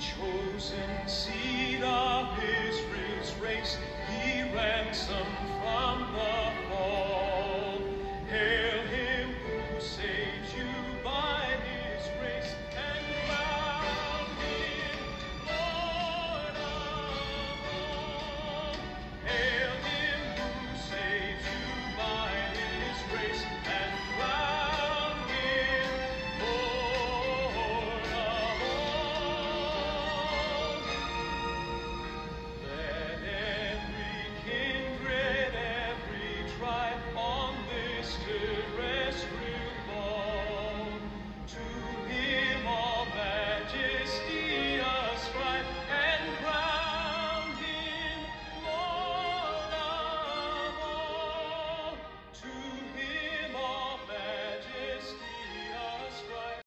chosen seed Spirit.